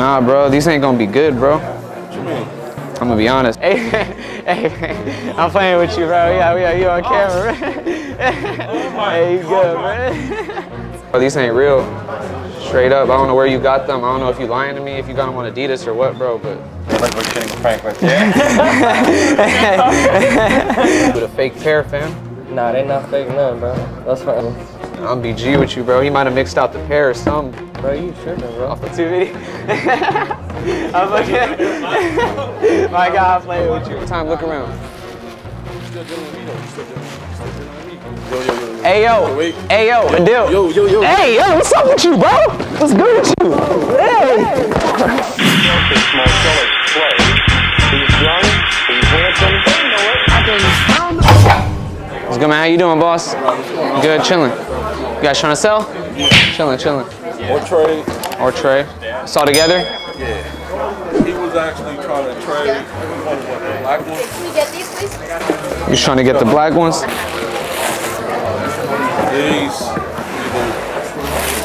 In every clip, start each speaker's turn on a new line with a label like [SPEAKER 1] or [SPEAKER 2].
[SPEAKER 1] Nah, bro, these ain't gonna be good, bro.
[SPEAKER 2] What you mean?
[SPEAKER 1] I'm gonna be honest. Hey, hey, I'm playing with you, bro. Yeah, yeah, you on camera. Oh, hey, you oh, good, man? bro, these ain't real. Straight up, I don't know where you got them. I don't know if you lying to me, if you got them on Adidas or what, bro, but.
[SPEAKER 3] Like we're getting prank with you.
[SPEAKER 1] with a fake pair, fam.
[SPEAKER 4] Nah, they not fake none, bro. That's fine.
[SPEAKER 1] I'm BG with you, bro. He might have mixed out the pair or something.
[SPEAKER 4] Bro, you tripping, bro.
[SPEAKER 1] Off the TV. I'm looking. My God, I'm playing with you. Time, look around.
[SPEAKER 2] Yo, yo, yo, yo.
[SPEAKER 1] Hey yo,
[SPEAKER 2] Wait.
[SPEAKER 1] hey yo, Adil.
[SPEAKER 2] Yo, yo, yo.
[SPEAKER 1] Hey yo, what's up with you, bro? What's good with you? Hey. What's good, man? How you doing, boss? Good, chilling. You guys trying to sell? Chilling, chilling.
[SPEAKER 2] Or trade.
[SPEAKER 1] Or trade. It's all together?
[SPEAKER 2] Yeah. He was actually trying to trade one the black ones.
[SPEAKER 5] Can you get these, please?
[SPEAKER 1] You trying to get the black ones?
[SPEAKER 2] These, either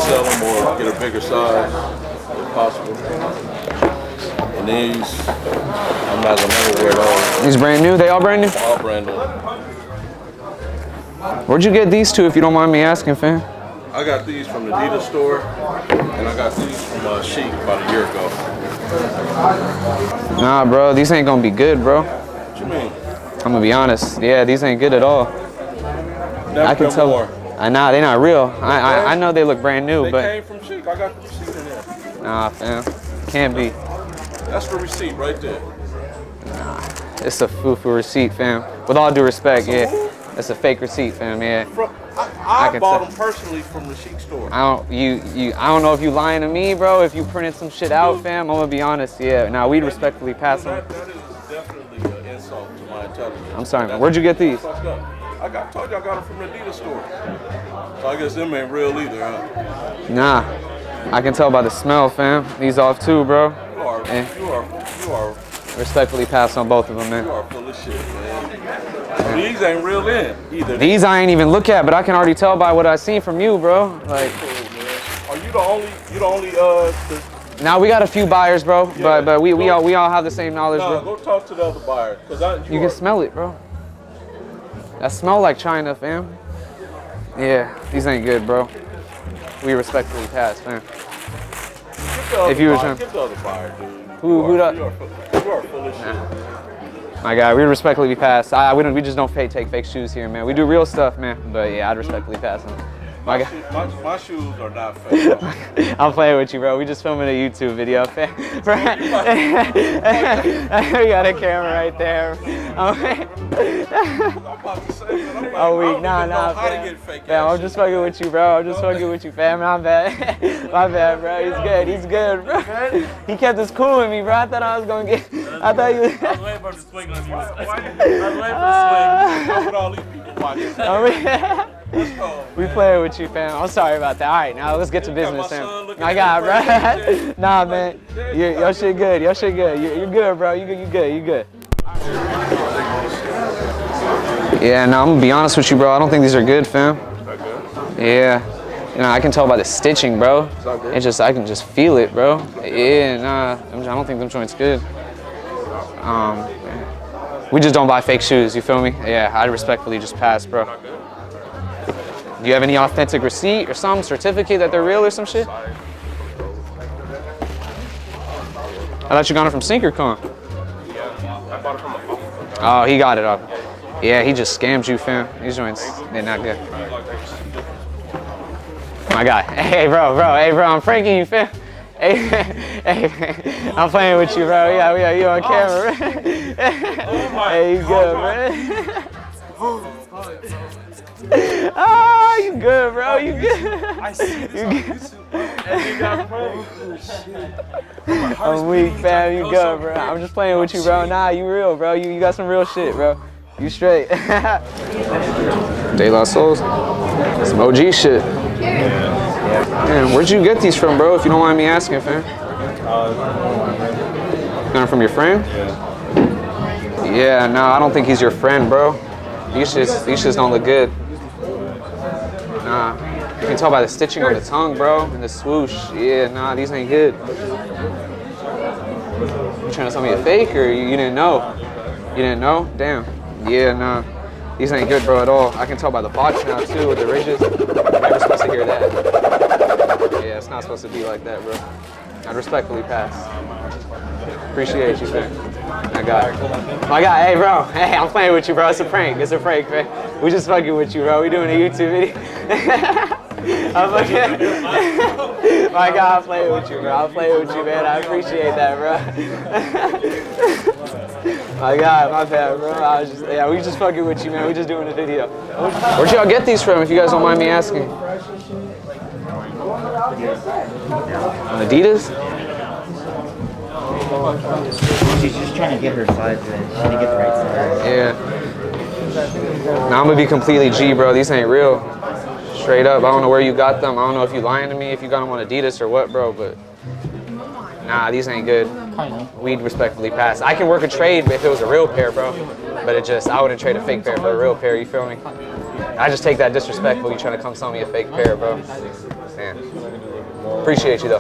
[SPEAKER 2] sell them or get a bigger size if possible. And these, I'm not gonna never wear those.
[SPEAKER 1] These brand new? They all brand new?
[SPEAKER 2] All brand new.
[SPEAKER 1] Where'd you get these two, if you don't mind me asking, fam?
[SPEAKER 2] I got these from the Adidas store, and I got these from uh, Shiekh about a year ago.
[SPEAKER 1] Nah, bro, these ain't gonna be good, bro.
[SPEAKER 2] What you mean?
[SPEAKER 1] I'm gonna be honest. Yeah, these ain't good at all.
[SPEAKER 2] Never
[SPEAKER 1] I can tell.
[SPEAKER 2] more.
[SPEAKER 1] I nah, they're not real. I, I I know they look brand new,
[SPEAKER 2] They
[SPEAKER 1] but
[SPEAKER 2] came from Shiekh. I got the receipt in there.
[SPEAKER 1] nah, fam, can't be.
[SPEAKER 2] That's the receipt right there.
[SPEAKER 1] Nah, It's a foo-foo receipt, fam. With all due respect, yeah, it's a fake receipt, fam. Yeah.
[SPEAKER 2] From, I, I,
[SPEAKER 1] can
[SPEAKER 2] bought
[SPEAKER 1] tell.
[SPEAKER 2] them personally from the Shiekh store.
[SPEAKER 1] I don't you you I don't know if you lying to me, bro. If you printed some shit out, fam, I'm gonna be honest. Yeah. Now we'd respectfully pass them.
[SPEAKER 2] That, that is definitely an insult to my intelligence.
[SPEAKER 1] I'm sorry, man. Where'd you get these?
[SPEAKER 2] I got told you I got them from the Adidas store. So I guess them ain't real either, huh?
[SPEAKER 1] Nah. I can tell by the smell, fam. These off too, bro.
[SPEAKER 2] You are,
[SPEAKER 1] Eh.
[SPEAKER 2] you are, you are,
[SPEAKER 1] Respectfully pass on both of them, man.
[SPEAKER 2] you are full of shit, man. These ain't real in either.
[SPEAKER 1] These I ain't even look at, but I can already tell by what I seen from you, bro. Like.
[SPEAKER 2] Are you the only, you the only, uh, the,
[SPEAKER 1] now we got a few buyers, bro,
[SPEAKER 2] Yeah.
[SPEAKER 1] but but we we all we all have the same knowledge,
[SPEAKER 2] nah,
[SPEAKER 1] bro.
[SPEAKER 2] go talk to the other buyer. Cause I, you,
[SPEAKER 1] You
[SPEAKER 2] are,
[SPEAKER 1] can smell it, bro. That smell like China, fam. Yeah, these ain't good, bro. We respectfully pass, fam.
[SPEAKER 2] get the other
[SPEAKER 1] if you were trying-
[SPEAKER 2] get the other buyer, dude.
[SPEAKER 1] Who- who the-
[SPEAKER 2] you are, you are full of shit.
[SPEAKER 1] My guy, we respectfully pass. I, we don't, we just don't pay, take fake shoes here, man. We do real stuff, man. But yeah, I'd respectfully pass them. My guy,
[SPEAKER 2] My, my shoes are not fake.
[SPEAKER 1] I'm playing with you, bro. We just filming a YouTube video, fam. We got a camera right there.
[SPEAKER 2] I'm about to say, man, I'm like,
[SPEAKER 1] Oh,
[SPEAKER 2] I
[SPEAKER 1] weak.
[SPEAKER 2] don't
[SPEAKER 1] Nah, nah, fam. Fam, I'm just fucking with you, bro. I'm just fucking with you, fam. My bad. My bad, bro. He's good. He's good, bro. He kept us cool with me, bro. I thought I was gonna get. I thought you.
[SPEAKER 3] I was waiting for him to swing on you. I was waiting for him
[SPEAKER 2] Look at all these people watching.
[SPEAKER 1] Oh,
[SPEAKER 2] Oh,
[SPEAKER 1] we playing with you, fam. I'm sorry about that. All right, now let's get to business, fam. I got, bro. nah, man. You, your shit good. Your shit good. You, you're good, bro. You good. You good. You good. Yeah, no, I'm gonna be honest with you, bro. I don't think these are good, fam. Yeah. You know, I can tell by the stitching, bro. It's just, I can just feel it, bro. Yeah, nah, I don't think them joints good. Um, we just don't buy fake shoes. You feel me? Yeah, I respectfully just pass, bro. Do you have any authentic receipt or some certificate that they're real or some shit? I thought you got it from SneakerCon. Oh, he got it off. Yeah, he just scammed you, fam. These joints, they're not good. My guy. Hey, bro, bro. Hey, bro, I'm pranking you, fam. Hey, hey, I'm playing with you, bro. Yeah, yeah, you on camera. hey, you good, man? Ah, you good, bro? You good?
[SPEAKER 2] I see
[SPEAKER 1] You
[SPEAKER 2] this on
[SPEAKER 1] good?
[SPEAKER 2] YouTube. And you got pranked.
[SPEAKER 1] I'm weak, fam. You good, bro? I'm just playing with you, bro. Nah, you real, bro. You, you got some real shit, bro. You straight. De La Souls. Some OG shit. Man, where'd you get these from, bro? If you don't mind me asking, fam. Them from your friend? Yeah, Yeah, no, I don't think he's your friend, bro. These shits, these shits don't look good. Nah, you can tell by the stitching on the tongue, bro, and the swoosh. Yeah, nah, these ain't good. You trying to sell me a fake or you, you didn't know? You didn't know? Damn. Yeah, nah. These ain't good, bro, at all. I can tell by the box now too with the ridges. You're never supposed to hear that. Yeah, it's not supposed to be like that, bro. I'd respectfully pass. Appreciate you, man. I got it. My guy, hey, bro. Hey, I'm playing with you, bro. It's a prank. It's a prank, man. We just fucking with you, bro. We doing a YouTube video. I'm fucking. My God, I'm playing with you, bro. I'm playing with you, man. I appreciate that, bro. my God, my bad, bro. I was just, yeah, we just fucking with you, man. We just doing a video. Where'd y'all get these from, if you guys don't mind me asking? Adidas?
[SPEAKER 6] She's just trying to get her size in. She's trying to get the right size.
[SPEAKER 1] Yeah. Now I'm gonna be completely G, bro. These ain't real. Straight up. I don't know where you got them. I don't know if you lying to me, if you got them on Adidas or what, bro. But nah, these ain't good. We'd respectfully pass. I can work a trade if it was a real pair, bro. But it just, I wouldn't trade a fake pair for a real pair. You feel me? I just take that disrespectful. You trying to come sell me a fake pair, bro. Man. Appreciate you though.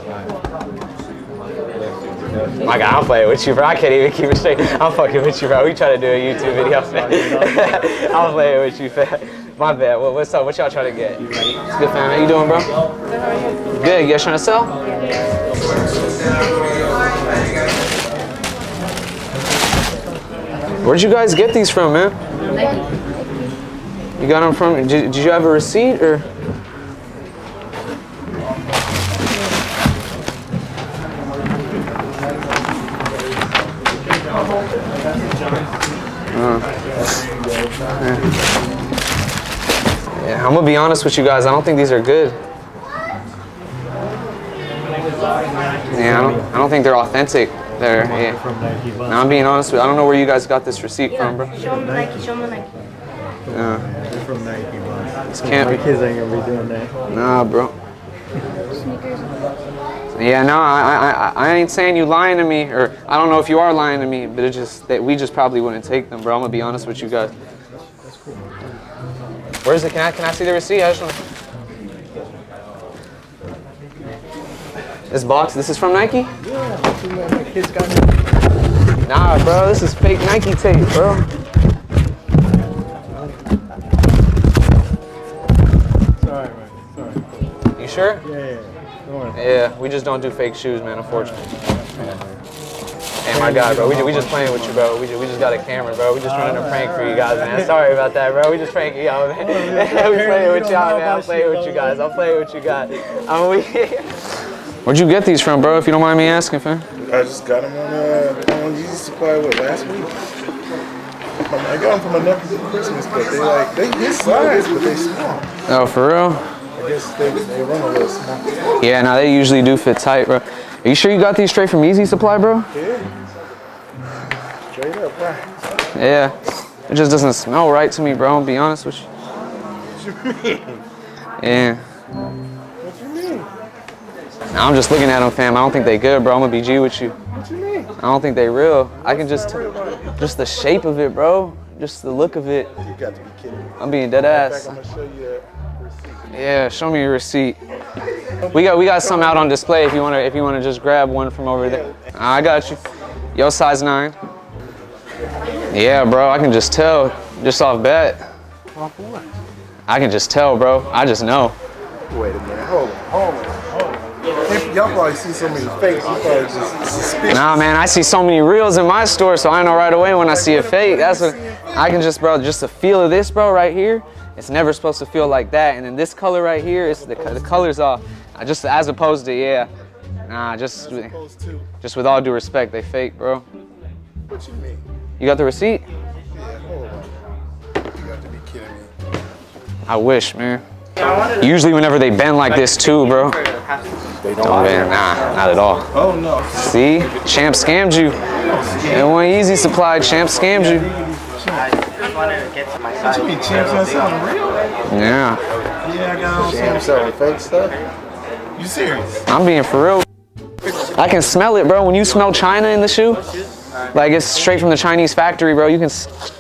[SPEAKER 1] My God, I'm playing with you, bro. I can't even keep it straight. I'm fucking with you, bro. We trying to do a YouTube video. I'm playing with you, fam. My bad. What, what's up? What y'all trying to get? It's good, fam. How you doing, bro? Good. You guys trying to sell? Where'd you guys get these from, man? You got them from? Did, did you have a receipt or? Uh, yeah, yeah, I'm gonna be honest with you guys. I don't think these are good. Yeah, I don't, I don't think they're authentic. They're, yeah. Now I'm being honest with you. I don't know where you guys got this receipt from, bro.
[SPEAKER 5] Show them Nike, show them Nike.
[SPEAKER 1] Yeah,
[SPEAKER 7] They're from Nike, bro.
[SPEAKER 1] this can't
[SPEAKER 7] My
[SPEAKER 1] be.
[SPEAKER 7] kids ain't gonna be doing that.
[SPEAKER 1] Nah, bro. Yeah, no, I, I, I- ain't saying you lying to me, or I don't know if you are lying to me, but it's just that we just probably wouldn't take them, bro. I'm gonna be honest with you guys. Where's it? Can I, can I see the receipt? I just want. This box, this is from Nike?
[SPEAKER 7] My kids got it.
[SPEAKER 1] Nah, bro, this is fake Nike tape, bro. Sure?
[SPEAKER 7] Yeah, yeah. Don't.
[SPEAKER 1] Yeah, we just don't do fake shoes, man, unfortunately. Hey, my God, bro, we, we just playing with you, bro. We, ju- we just got a camera, bro. We just running a prank for you guys, man. Sorry about that, bro. We just pranking y'all, man. we playing with y'all, man. I'm playing with you guys. I'm playing with you guys. I'm we. Where'd you get these from, bro? If you don't mind me asking, fam.
[SPEAKER 8] I just got them on uh, on Yeezy Supply what last week. I got them from another Christmas, but they like they his size, but they small.
[SPEAKER 1] Oh, for real?
[SPEAKER 8] They they run a little small.
[SPEAKER 1] Yeah, now they usually do fit tight, bro. Are you sure you got these straight from Yeezy Supply, bro?
[SPEAKER 8] Yeah. Straight up, right?
[SPEAKER 1] Yeah. It just doesn't smell right to me, bro. I'll be honest with you.
[SPEAKER 8] What you mean?
[SPEAKER 1] Yeah.
[SPEAKER 8] What you mean?
[SPEAKER 1] I'm just looking at them, fam. I don't think they good, bro. I'm gonna be G with you.
[SPEAKER 8] What you mean?
[SPEAKER 1] I don't think they real. I can just, just the shape of it, bro. Just the look of it.
[SPEAKER 8] You got to be kidding me.
[SPEAKER 1] I'm being dead ass.
[SPEAKER 8] fact, I'm gonna show you.
[SPEAKER 1] Yeah, show me your receipt. We got we got some out on display if you wanna if you wanna just grab one from over there. I got you. Yo, size nine. Yeah, bro. I can just tell just off bat.
[SPEAKER 8] Off what?
[SPEAKER 1] I can just tell, bro. I just know.
[SPEAKER 8] Wait a minute. Hold on. Hold on. Hold on. If y'all probably see so many fakes, you probably just suspicious.
[SPEAKER 1] Nah, man. I see so many reels in my store, so I know right away when I see a fake. That's what I can just, bro. Just the feel of this, bro, right here. It's never supposed to feel like that. And then this color right here, it's the the color's off. I Just as opposed to yeah. Nah, just just with all due respect, they fake, bro.
[SPEAKER 8] What you mean?
[SPEAKER 1] You got the receipt?
[SPEAKER 8] Yeah, hold on. You got to be kidding me.
[SPEAKER 1] I wish, man. Usually whenever they bend like this too, bro.
[SPEAKER 8] They don't.
[SPEAKER 1] Oh man, nah, not at all.
[SPEAKER 8] Oh no.
[SPEAKER 1] See? Champ scammed you. It one Yeezy Supply, Champ scammed you.
[SPEAKER 6] I just wanted to get to my size.
[SPEAKER 8] You mean champs not selling real?
[SPEAKER 1] Yeah.
[SPEAKER 8] Yeah, I got on some selling fake stuff. You serious?
[SPEAKER 1] I'm being for real. I can smell it, bro. When you smell China in the shoe, like it's straight from the Chinese factory, bro. You can. s-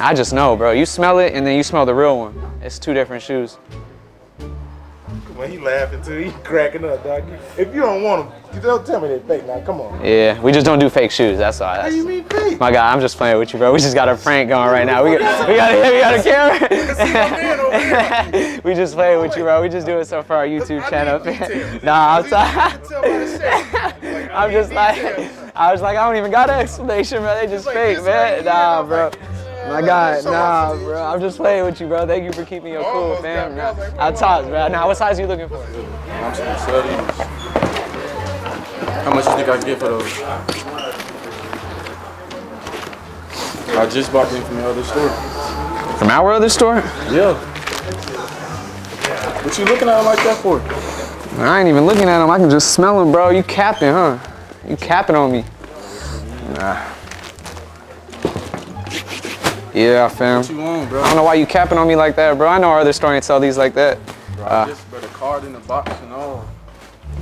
[SPEAKER 1] I just know, bro. You smell it, and then you smell the real one. It's two different shoes.
[SPEAKER 8] When he laughing too, he cracking up, dog. If you don't want them, you don't tell me they fake. Now, come on.
[SPEAKER 1] Yeah, we just don't do fake shoes. That's all.
[SPEAKER 8] How
[SPEAKER 1] That's,
[SPEAKER 8] you mean fake?
[SPEAKER 1] my God, I'm just playing with you, bro. We just got a prank going right now. We got, we got, we got a camera. we just playing with you, bro. We just do it so for our YouTube channel. nah, I'm sorry.
[SPEAKER 8] can tell by the shape. Like, I
[SPEAKER 1] I'm just like. I was like, I don't even got an explanation, bro. They just fake, man. Nah, bro.
[SPEAKER 8] Like,
[SPEAKER 1] My
[SPEAKER 8] yeah,
[SPEAKER 1] God,
[SPEAKER 8] show
[SPEAKER 1] nah, bro. I'm just playing with you, bro. Thank you for keeping your cool,
[SPEAKER 8] Almost
[SPEAKER 1] fam.
[SPEAKER 8] got me. I was
[SPEAKER 1] Nah,
[SPEAKER 8] like,
[SPEAKER 1] I
[SPEAKER 8] what
[SPEAKER 1] toss, bro. Now, what size are you looking for?
[SPEAKER 2] I'm saying sell. How much you think I can get for those? I just bought them from the other store.
[SPEAKER 1] From our other store?
[SPEAKER 2] Yeah. What you looking at them like that for?
[SPEAKER 1] I ain't even looking at them. I can just smell them, bro. You capping, huh? You capping on me. Nah. Yeah, fam.
[SPEAKER 2] What you bro?
[SPEAKER 1] I don't know why you capping on me like that, bro. I know our other store ain't sell these like that.
[SPEAKER 2] Bro,
[SPEAKER 1] Uh,
[SPEAKER 2] just put a card in the box and all.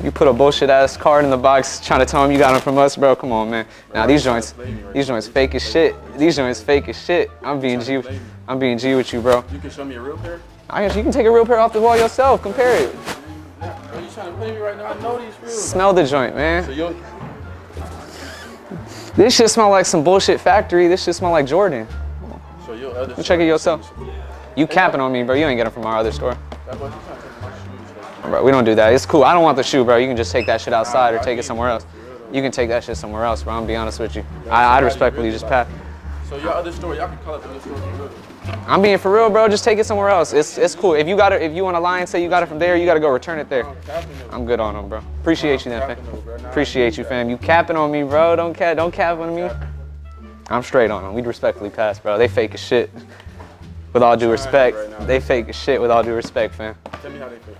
[SPEAKER 1] You put a bullshit ass card in the box trying to tell him you got them from us, bro. Come on, man. Now these joints, these joints fake as shit. These joints fake as shit. I'm being G. I'm being G with you, bro.
[SPEAKER 2] You can show me a real pair?
[SPEAKER 1] I guess you can take a real pair off the wall yourself. Compare it.
[SPEAKER 2] Bro, you trying to play me right now? I know these real.
[SPEAKER 1] Smell the joint, man.
[SPEAKER 2] So
[SPEAKER 1] This shit smell like some bullshit factory. This shit smell like Jordan.
[SPEAKER 2] Your other
[SPEAKER 1] You check it yourself. You capping on me, bro. You ain't getting from our other store.
[SPEAKER 2] That boy, you trying to take my shoes,
[SPEAKER 1] bro. We don't do that. It's cool. I don't want the shoe, bro. You can just take that shit outside or take it somewhere else. You can take that shit somewhere else, bro. I'm gonna be honest with you. I, I'd respectfully just pass.
[SPEAKER 2] So your other store, y'all can call it the other store for real.
[SPEAKER 1] I'm being for real, bro. Just take it somewhere else. It's it's cool. If you got it, if you want to lie and say you got it from there, you gotta go return it there. I'm good on them, bro. Appreciate you, then, fam. Appreciate you, fam. You capping on me, bro. Don't cap, don't cap on me. I'm straight on them. We'd respectfully pass, bro. They fake as shit. With all due respect, they fake as shit. With all due respect, fam.
[SPEAKER 2] Tell me how they feel.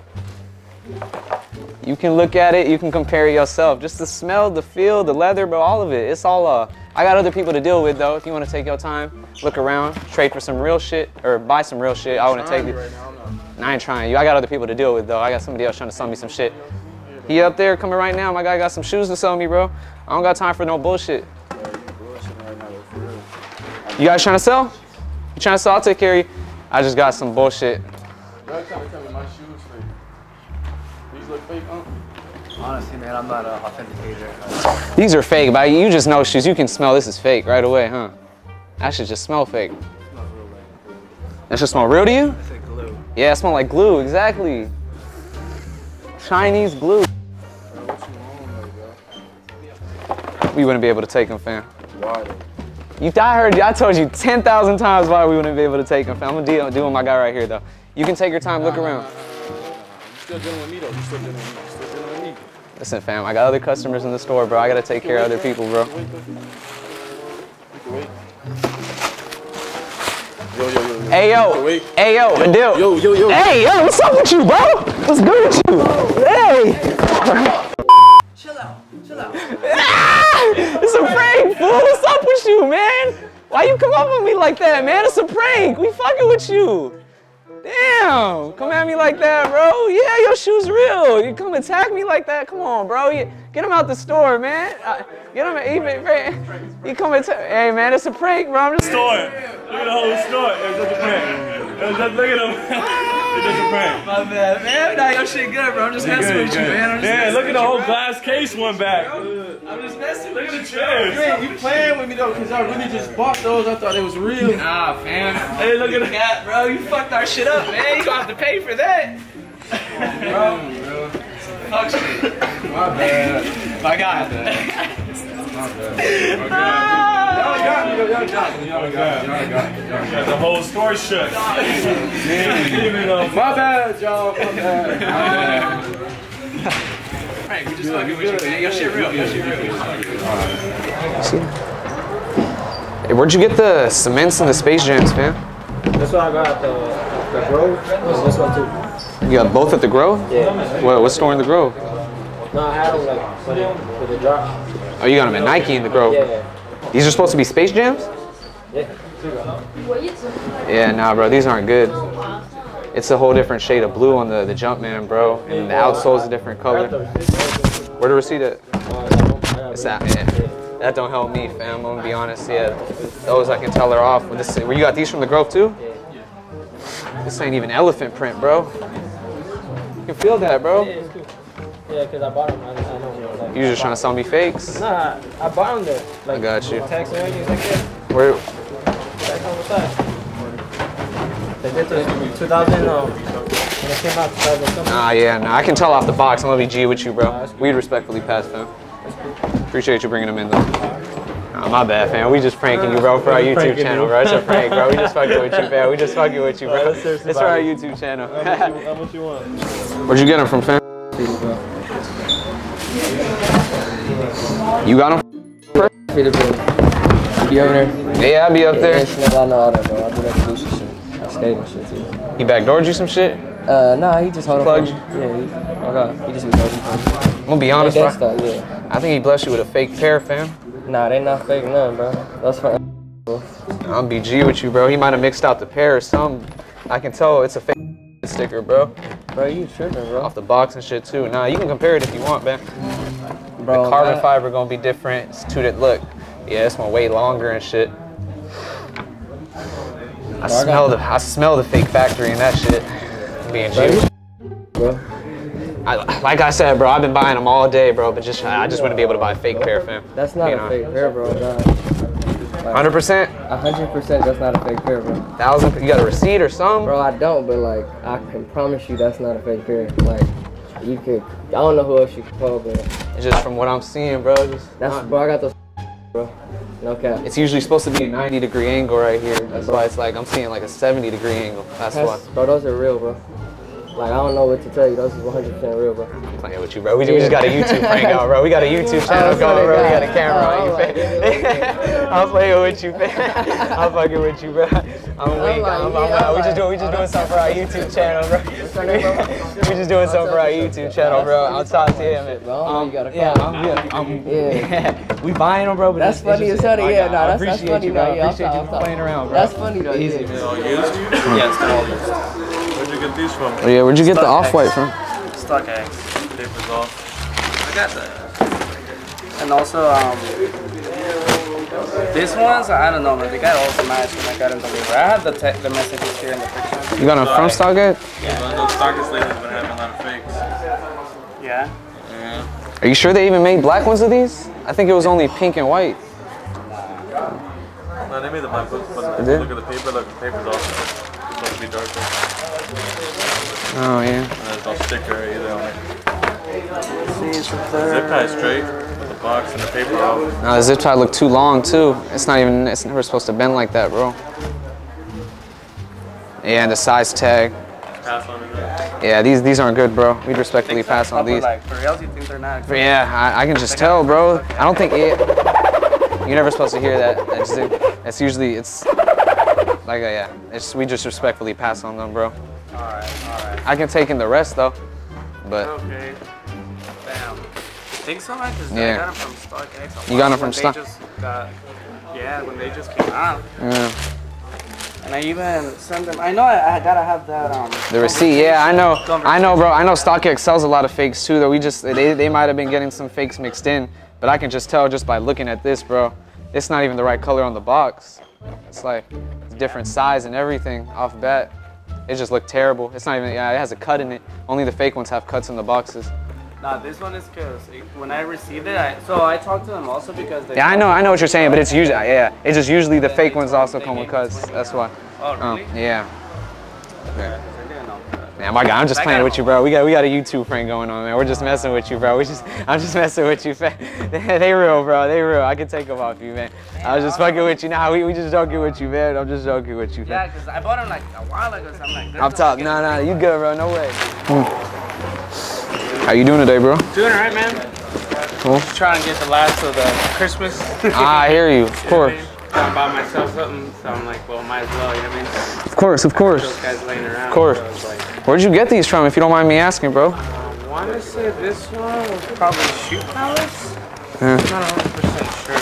[SPEAKER 1] You can look at it, you can compare it yourself. Just the smell, the feel, the leather, bro, all of it. It's all uh I got other people to deal with though. If you want to take your time, look around, trade for some real shit or buy some real shit. I want to
[SPEAKER 2] take
[SPEAKER 1] it.
[SPEAKER 2] right now, I'm.
[SPEAKER 1] I ain't trying you. I got other people to deal with though. I got somebody else trying to sell me some shit. He up there coming right now. My guy got some shoes to sell me, bro. I don't got time for no bullshit.
[SPEAKER 2] You
[SPEAKER 1] guys trying to sell? You trying to sell? I'll take care of you. I just got some bullshit.
[SPEAKER 2] Y'all trying to tell me my shoes fake. These look fake, huh?
[SPEAKER 4] Honestly, man, I'm not uh, an authenticator.
[SPEAKER 1] These are fake, but you just know shoes. You can smell this is fake right away, huh? That should just smell fake. That should smell real to you?
[SPEAKER 4] It's like glue.
[SPEAKER 1] Yeah, it smell like glue, exactly. Chinese glue. We wouldn't be able to take them, fam.
[SPEAKER 2] Why though?
[SPEAKER 1] You, I heard you, I told you 10,000 times why we wouldn't be able to take him. I'm gonna deal, deal with my guy right here, though. You can take your time, look around.
[SPEAKER 2] You still dealing with me though. You still dealing with me. You still dealing with me.
[SPEAKER 1] Listen, fam, I got other customers in the store, bro. I gotta take care of other people, bro.
[SPEAKER 2] Yo, yo, yo, yo.
[SPEAKER 1] Hey, yo, hey, yo, Adil.
[SPEAKER 2] Yo, yo, yo.
[SPEAKER 1] Hey, yo, what's up with you, bro? What's good with you? Hey.
[SPEAKER 9] Chill out. Chill out.
[SPEAKER 1] It's a prank, fool. What's up with you, man? Why you come up on me like that, man? It's a prank. We fucking with you. Damn, come at me like that, bro. Yeah, your shoe's real. You come attack me like that? Come on, bro. You, get him out the store, man. Uh, get him. Even, you come attack. Hey, man, it's a prank, bro. I'm just.
[SPEAKER 3] Store. Look at the whole store. It was just a prank. It was just, look at them. it's just a prank.
[SPEAKER 9] My bad, man. Nah, your shit good, bro. I'm just messing with you, man. I'm just
[SPEAKER 3] Yeah, look at the whole
[SPEAKER 9] bro.
[SPEAKER 3] glass case one back.
[SPEAKER 9] I'm just messing
[SPEAKER 3] Look at
[SPEAKER 9] you.
[SPEAKER 3] the chairs.
[SPEAKER 2] You playing with me though, cause I really just bought those. I thought it was real.
[SPEAKER 9] Nah, fam.
[SPEAKER 3] Hey, look at the
[SPEAKER 9] Yeah, bro, you fucked our shit up, man. You gonna have to pay for that. bro. Fuck shit.
[SPEAKER 2] My bad.
[SPEAKER 9] My God.
[SPEAKER 2] Y'all got me though. Y'all got me. Y'all got me. Y'all got me. Y'all got
[SPEAKER 3] Got the whole store shut. Even though-
[SPEAKER 2] me. My bad, y'all. My bad. My bad.
[SPEAKER 9] Frank, we just fucking with you, man. Your shit real. Your shit real.
[SPEAKER 1] Hey, where'd you get the cements and the space jams, fam?
[SPEAKER 4] That's what I got at the, the Grove. And this one too.
[SPEAKER 1] You got both at the Grove?
[SPEAKER 4] Yeah.
[SPEAKER 1] What, what store in the Grove?
[SPEAKER 4] No, I had them like for the, for the drop.
[SPEAKER 1] Oh, you got them at Nike in the Grove.
[SPEAKER 4] Yeah, yeah.
[SPEAKER 1] These are supposed to be space jams?
[SPEAKER 4] Yeah.
[SPEAKER 1] Yeah, nah, bro, these aren't good. It's a whole different shade of blue on the, the Jumpman, bro. And the outsole's a different color. Where the receipt at? It's that, yeah. That don't help me, fam. I'm gonna be honest. Yeah, those I can tell are off. With this, where you got these from the Grove too? This ain't even elephant print, bro. You can feel that, bro.
[SPEAKER 4] Yeah, it's cool. Yeah, because I bought them. I, I know. Like,
[SPEAKER 1] You just trying to sell me fakes?
[SPEAKER 4] Nah, I bought them there. Like,
[SPEAKER 1] I got you.
[SPEAKER 4] Text and everything. Like, yeah,
[SPEAKER 1] Where?
[SPEAKER 4] text on the side. They did 2000, um, it came out 2000 something.
[SPEAKER 1] Nah, yeah, nah. I can tell off the box. I'm gonna be G with you, bro. We'd respectfully pass, fam. Appreciate you bringing them in, though. Nah, my bad, fam. We just pranking you, bro, for our YouTube channel,
[SPEAKER 7] you.
[SPEAKER 1] bro. It's a prank, bro. We just fucking with you, fam. We just fucking with you, bro. It's for our YouTube channel.
[SPEAKER 7] How much you want?
[SPEAKER 1] Where'd you get them from, fam? You got them?
[SPEAKER 10] Over there.
[SPEAKER 1] Yeah, I'll be up there.
[SPEAKER 10] Yeah, I know all that, bro. I do that shit. I skate and shit too.
[SPEAKER 1] He backdoored you some shit?
[SPEAKER 10] Uh, nah, he just hold on.
[SPEAKER 1] Plugged
[SPEAKER 10] me. Yeah, he, oh god, he just be holding.
[SPEAKER 1] I'm gonna be honest,
[SPEAKER 10] that
[SPEAKER 1] bro.
[SPEAKER 10] stuff, yeah.
[SPEAKER 1] I think he blessed you with a fake pair, fam.
[SPEAKER 10] Nah, they not fake none, bro. That's for.
[SPEAKER 1] I'm BG with you, bro. He might have mixed out the pair or something. I can tell it's a fake sticker, bro.
[SPEAKER 10] Bro, you tripping, bro.
[SPEAKER 1] Off the box and shit too. Nah, you can compare it if you want, man.
[SPEAKER 10] Bro,
[SPEAKER 1] the carbon
[SPEAKER 10] that-
[SPEAKER 1] fiber gonna be different. It's two that look. Yeah, it's gonna way longer and shit. I
[SPEAKER 10] I
[SPEAKER 1] smell the I smell the fake factory and that shit. Being G.
[SPEAKER 10] Bro.
[SPEAKER 1] I, like I said, bro, I've been buying them all day, bro. But just I just wouldn't be able to buy a fake pair, fam.
[SPEAKER 10] That's not
[SPEAKER 1] You
[SPEAKER 10] a
[SPEAKER 1] know.
[SPEAKER 10] fake pair, bro.
[SPEAKER 1] Hundred percent,
[SPEAKER 10] hundred percent, that's not a fake pair, bro.
[SPEAKER 1] thousand. You got a receipt or something?
[SPEAKER 10] Bro, I don't, but like, I can promise you that's not a fake pair. Like, you could. I don't know who else you could call, but
[SPEAKER 1] It's just from what I'm seeing, bro. Just
[SPEAKER 10] that's
[SPEAKER 1] not-
[SPEAKER 10] bro. I got those, bro. Cap.
[SPEAKER 1] It's usually supposed to be a 90 degree angle right here. That's why it's like I'm seeing like a 70 degree angle. That's why.
[SPEAKER 10] Bro, those are real, bro. Like, I don't know what to tell you. Those is 100 percent real, bro.
[SPEAKER 1] I'm playing with you, bro. We, we just got a YouTube prank out, bro. We got a YouTube oh, channel
[SPEAKER 10] Oh,
[SPEAKER 1] going, bro. We got a camera
[SPEAKER 10] Oh,
[SPEAKER 1] on you,
[SPEAKER 10] like,
[SPEAKER 1] fam. I'm playing with you, fam. I'm fucking with you, bro. I'm oh,
[SPEAKER 10] weak.
[SPEAKER 1] I'm, I'm,
[SPEAKER 10] yeah,
[SPEAKER 1] we
[SPEAKER 10] I'm
[SPEAKER 1] just doing, we just doing something for our YouTube channel, bro. we just doing something for our YouTube channel, bro. I'll talk to him. man.
[SPEAKER 10] Bro, I don't know you got a
[SPEAKER 1] yeah. I'm, yeah, I'm,
[SPEAKER 10] Yeah.
[SPEAKER 1] we buying them, bro. But
[SPEAKER 10] That's
[SPEAKER 1] it's, it's
[SPEAKER 10] funny as hell. Yeah,
[SPEAKER 1] I
[SPEAKER 10] nah, that's, that's funny.
[SPEAKER 1] you, bro.
[SPEAKER 10] Nah,
[SPEAKER 1] I appreciate you
[SPEAKER 10] sorry,
[SPEAKER 1] for
[SPEAKER 10] I'm
[SPEAKER 1] playing around, bro.
[SPEAKER 10] That's funny though.
[SPEAKER 1] Easy,
[SPEAKER 10] yeah.
[SPEAKER 1] man.
[SPEAKER 2] All used?
[SPEAKER 9] Yeah, it's all used.
[SPEAKER 2] Where'd you get these from?
[SPEAKER 1] Oh, yeah, where'd you get the off white from?
[SPEAKER 9] StockX. Papers off. I got that. And also, um, these ones, I don't know, man. They got also nice when I got them delivered. I have the, te- the messages here in the picture.
[SPEAKER 1] You got them from StockX?
[SPEAKER 2] Yeah, but those stockers lately been having a lot of fakes.
[SPEAKER 9] Yeah.
[SPEAKER 2] Yeah.
[SPEAKER 1] Are you sure they even made black ones of these? I think it was only pink and white.
[SPEAKER 2] No, they made the black books, but look at the paper, look, the paper's off. It's supposed to be darker.
[SPEAKER 1] Oh yeah.
[SPEAKER 2] And there's no sticker either on it. Zip tie straight, with the box and the paper off.
[SPEAKER 1] No, the zip tie looked too long too. It's not even. It's never supposed to bend like that, bro. Yeah, and the size tag.
[SPEAKER 2] Pass on it.
[SPEAKER 1] Yeah, these these aren't good, bro. We'd respectfully pass on these.
[SPEAKER 9] Like, for real, you think they're not?
[SPEAKER 1] But yeah, I, I can just tell, bro. I don't think it. You're never supposed to hear that. That's, it's usually it's like uh, yeah. It's we just respectfully pass on them, bro.
[SPEAKER 9] Alright, alright.
[SPEAKER 1] I can take in the rest though, but
[SPEAKER 9] Okay. Damn. Think so, man? Because
[SPEAKER 1] Yeah.
[SPEAKER 9] I got them from StockX.
[SPEAKER 1] You got
[SPEAKER 9] them
[SPEAKER 1] from Stock-
[SPEAKER 9] got- Yeah, when they just came out.
[SPEAKER 1] yeah.
[SPEAKER 9] And I even send them. I know I, I gotta have that. Um,
[SPEAKER 1] The receipt, yeah, I know. I know, bro. I know StockX sells a lot of fakes too. Though we just they, they might have been getting some fakes mixed in, but I can just tell just by looking at this, bro. It's not even the right color on the box. It's like different size and everything off bat. It just looked terrible. It's not even. Yeah, it has a cut in it. Only the fake ones have cuts in the boxes.
[SPEAKER 9] Nah, this one is because when I received it, I, so I talked to them also because they.
[SPEAKER 1] Yeah, I know, I know what you're saying, but it's usually yeah. It's just usually the fake ones also come with cuts. That's why.
[SPEAKER 9] Oh,
[SPEAKER 1] Oh,
[SPEAKER 9] really?
[SPEAKER 1] yeah.
[SPEAKER 9] I
[SPEAKER 1] Yeah, my guy, I'm just playing with you, bro. We got we got a YouTube prank going on, man. We're just messing with you, bro. We just I'm just messing with you, they real, bro. They real. I can take them off you, man. I was just fucking with you. Nah, we, we just joking with you, man. I'm just joking with you,
[SPEAKER 9] Yeah, because I bought them like a while ago, so I'm like. no
[SPEAKER 1] top. Nah, nah, you good, bro. No way. How you doing today, bro?
[SPEAKER 9] Doing alright, man.
[SPEAKER 1] Cool.
[SPEAKER 9] Just trying to get the last of the Christmas.
[SPEAKER 1] Ah, I hear you. Of course.
[SPEAKER 9] I bought myself something, so I'm like, well, might as well, you know what I mean?
[SPEAKER 1] Of course, of course.
[SPEAKER 9] Those guys laying around.
[SPEAKER 1] Of course.
[SPEAKER 9] So like,
[SPEAKER 1] Where'd you get these from, if you don't mind me asking, bro?
[SPEAKER 9] I want to say this one was probably Shoe Palace.
[SPEAKER 1] Yeah.
[SPEAKER 9] I'm not 100% sure.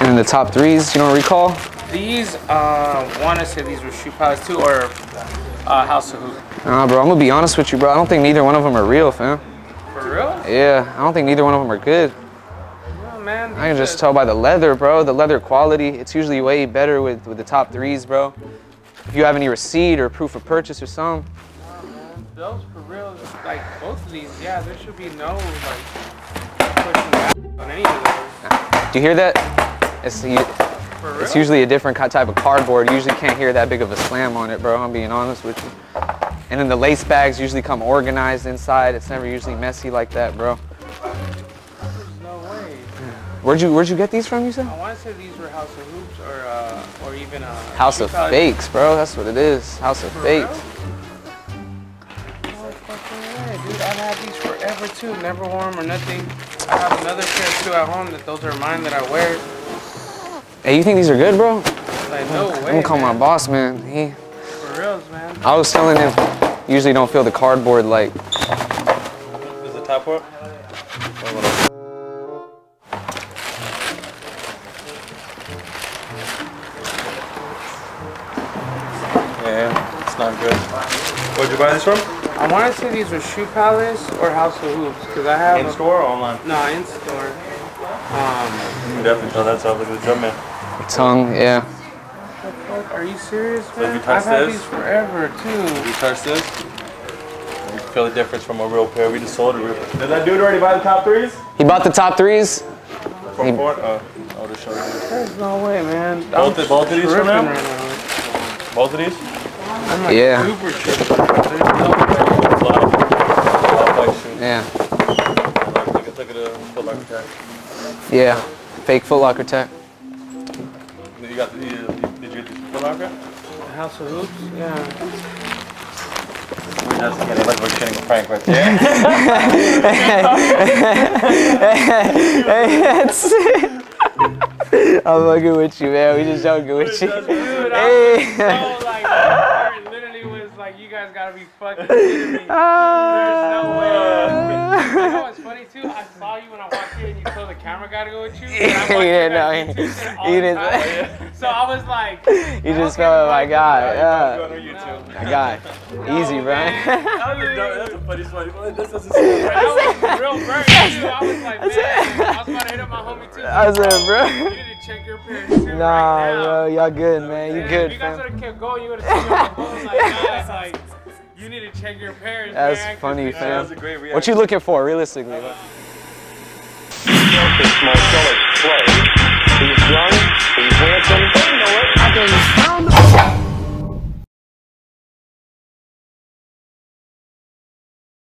[SPEAKER 1] And then the top threes, you don't recall?
[SPEAKER 9] These, uh, want to say these were Shoe Palace too, or uh, House of Hoop.
[SPEAKER 1] Nah, bro. I'm gonna be honest with you, bro. I don't think neither one of them are real, fam.
[SPEAKER 9] For real?
[SPEAKER 1] Yeah, I don't think neither one of them are good.
[SPEAKER 9] Man.
[SPEAKER 1] I can just tell by the leather, bro. The leather quality, it's usually way better with, with the top threes, bro. If you have any receipt or proof of purchase or something. Nah, man.
[SPEAKER 11] Those for real, like both of these, yeah, there should be no like pushing back on any of those.
[SPEAKER 1] Do you hear that? It's you, it's usually a different type of cardboard. You usually can't hear that big of a slam on it, bro. I'm being honest with you. And then the lace bags usually come organized inside. It's never usually messy like that, bro.
[SPEAKER 11] There's no way.
[SPEAKER 1] Where'd you Where'd you get these from? You said
[SPEAKER 11] I want to say these were House of Hoops or uh, or even uh,
[SPEAKER 1] House of
[SPEAKER 11] Palace.
[SPEAKER 1] Fakes, bro. That's what it is. House of
[SPEAKER 11] For
[SPEAKER 1] Fakes.
[SPEAKER 11] real? No fucking way, dude. I've had these forever too. Never worn them or nothing. I have another pair too at home that those are mine that I wear.
[SPEAKER 1] Hey, you think these are good, bro?
[SPEAKER 11] Like no way.
[SPEAKER 1] I'm gonna call my boss, man. He,
[SPEAKER 11] For reals, man.
[SPEAKER 1] I was telling him, usually don't feel the cardboard like.
[SPEAKER 3] Is the top part? Where'd you buy this from?
[SPEAKER 11] I want to say these were Shoe Palace or House of Hoops because I have
[SPEAKER 3] In
[SPEAKER 11] a-
[SPEAKER 3] store or online?
[SPEAKER 11] No, in store. Um,
[SPEAKER 3] You can definitely tell that's how look at the Jumpman.
[SPEAKER 1] Tongue, yeah.
[SPEAKER 11] the fuck? Are you serious,
[SPEAKER 3] So if
[SPEAKER 11] man?
[SPEAKER 3] you touch
[SPEAKER 11] I've had
[SPEAKER 3] this-
[SPEAKER 11] these forever too.
[SPEAKER 3] You touch this, you can feel the difference from a real pair. We just sold a real pair. Did that dude already buy the top threes?
[SPEAKER 1] He bought the top threes.
[SPEAKER 3] From
[SPEAKER 1] He-
[SPEAKER 3] Ford? Oh, I'll just show you.
[SPEAKER 11] There's no way, man.
[SPEAKER 3] Both, of- both of these from
[SPEAKER 11] tripping
[SPEAKER 3] now?
[SPEAKER 11] right now.
[SPEAKER 3] Both of these?
[SPEAKER 11] I'm like
[SPEAKER 1] Yeah.
[SPEAKER 11] super tripping. There's no way.
[SPEAKER 3] A lot of, a lot of white shoes.
[SPEAKER 1] Yeah.
[SPEAKER 3] Look, look at, look at the Foot Locker tag.
[SPEAKER 1] Yeah. Fake Foot Locker tech.
[SPEAKER 3] You got the, you, did you get the Foot Locker?
[SPEAKER 11] House of Hoops? Yeah.
[SPEAKER 3] We're just kidding. Like we're kidding a prank right there.
[SPEAKER 1] hey, that's I'm fucking with you, man. We just joking with you. Hey.
[SPEAKER 11] was so like, it literally was like, you guys gotta be fucking kidding me. There's no way. You know what's funny too? I saw you when I walked in you told the camera guy to go with you. and I watched
[SPEAKER 1] He didn't know. He,
[SPEAKER 11] do shit all
[SPEAKER 1] he didn't.
[SPEAKER 11] time. Oh, so I was like,
[SPEAKER 1] He just felt my ah, guy.
[SPEAKER 3] Go on
[SPEAKER 1] Yeah.
[SPEAKER 3] YouTube.
[SPEAKER 1] My guy. Easy, bro.
[SPEAKER 3] That's a funny story. This doesn't seem
[SPEAKER 11] that
[SPEAKER 3] right.
[SPEAKER 11] was real burn too. I was like, man, I was about to hit up my homie too.
[SPEAKER 1] I said, bro.
[SPEAKER 11] You need to check your parents too
[SPEAKER 1] Nah,
[SPEAKER 11] right now.
[SPEAKER 1] bro. Y'all good, man. You
[SPEAKER 11] Man,
[SPEAKER 1] good,
[SPEAKER 11] If you guys would have kept going, you would have seen me on the phone like, guys, like, you need to check your parents.
[SPEAKER 1] That's
[SPEAKER 11] man,
[SPEAKER 1] funny,
[SPEAKER 11] fam.
[SPEAKER 3] That was a great.
[SPEAKER 1] What you looking for, realistically?
[SPEAKER 3] Uh, what?